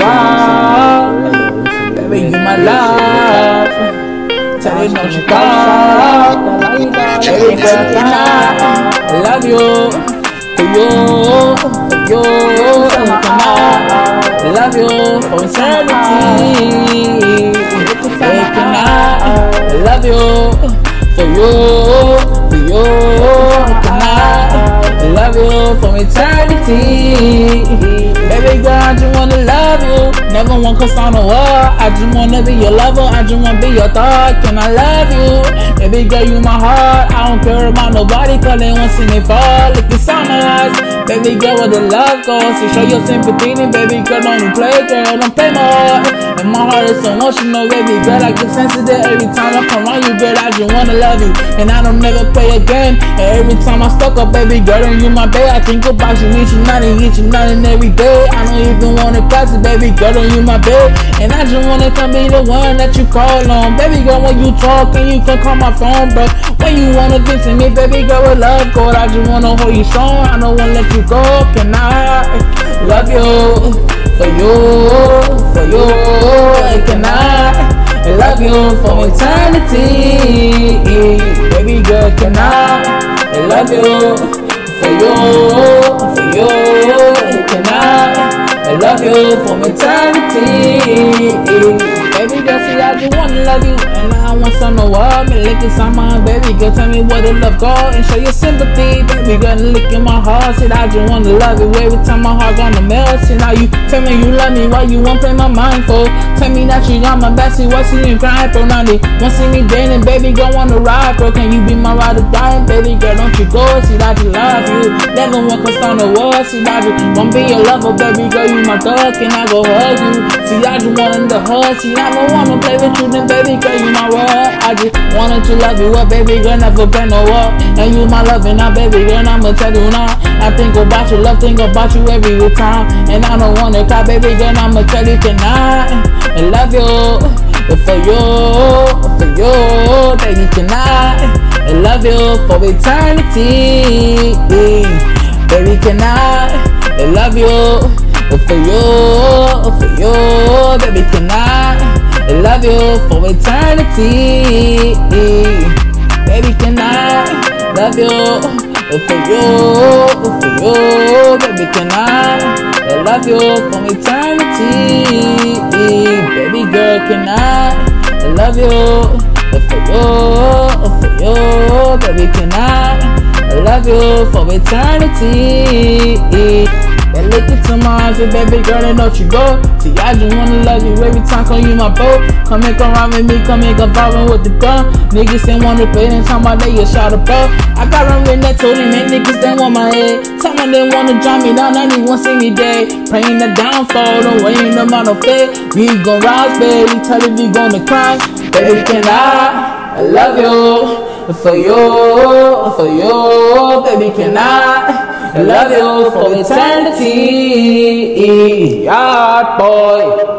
Ah, baby, you my love. Tell you stop. Baby girl, I love you? For you, for you, can I love you for eternity? Can I love you? For you, for you, can I love you for eternity? Never want cause on the wall. I just wanna be your lover. I just wanna be your thought. Can I love you? Baby girl, you my heart. I don't care about nobody cause they won't see me fall. Look inside my eyes. Baby girl, where the love goes. To show your sympathy, then baby girl, don't play, girl. Don't play my heart. And my heart is so emotional, baby girl. I get sensitive every time I come around you, girl. I just wanna love you. And I don't never play a game. And every time I stuck up, baby girl, and you my babe. I think about you each night and each night and every day. Don't wanna pass baby girl, and you my babe. And I just wanna come be the one that you call on. Baby girl, when you talk and you can call my phone, but When you wanna vent to me, baby girl, with love, God. I just wanna hold you strong. I don't wanna let you go. Can I love you for you, for you? Can I love you for eternity? Baby girl, can I love you for you, love you for eternity? Baby girl, see I just wanna love you. And I want some to love me Lick inside my baby girl Tell me where the love go And show your sympathy. Baby girl, lick in my heart. See I just wanna love you Every time my heart gonna melt. See now you tell me you love me. Why you won't play my mind for? Tell me that you got my back See what see you crying for Now they want see me dating Baby girl wanna ride bro. Can you be my ride or die See love you Never want cause on the wall See that you want be your lover Baby girl you my dog and I go hug you See I just want the hug See I don't wanna play with you, then baby girl, you my world. I just wanted to love you up, baby girl, never been no up. And you my love, and now, baby girl, I'ma tell you now. I think about you, love, think about you every time. And I don't wanna cry, baby girl, I'ma tell you tonight. I love you, for you, for you, baby, tonight. I love you for eternity. Baby, can I, I love you oh, for you, oh, for you, baby, can I? I love you for eternity. Baby, can I love you oh, for you, for you, baby, can I? I love you for eternity. Baby girl, can I? I love you for you, you, baby, can I? I love you for eternity. That look into my baby girl, and don't you go. See, I just wanna love you every time, call you my boat. Come and come around with me, come and come violent with the gun. Niggas ain't wanna play, then time about they a shot of bro. I got run with that told him, man, niggas they want my head. Someone they wanna drop me down, I need one see me dead. Praying the downfall, don't wait about no fate. We gon' rise, baby, tell if we gonna cry. Baby, can I, I love you. For you, for you, baby, can I? Love you for eternity. Yaadboy.